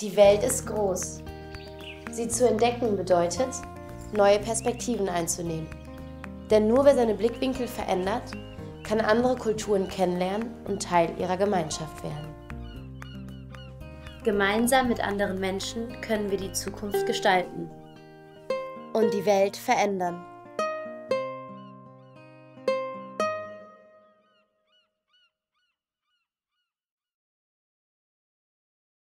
Die Welt ist groß. Sie zu entdecken bedeutet, neue Perspektiven einzunehmen. Denn nur wer seine Blickwinkel verändert, kann andere Kulturen kennenlernen und Teil ihrer Gemeinschaft werden. Gemeinsam mit anderen Menschen können wir die Zukunft gestalten und die Welt verändern.